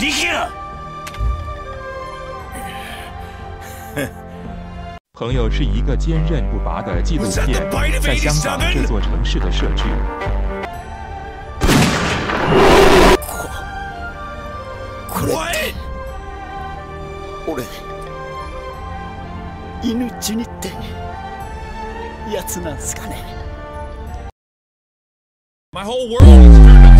力也！朋友是一个坚韧不拔的纪录片，在香港这座城市的设置。喂！俺，犬ジュニってやつなんすかね？My whole world is turned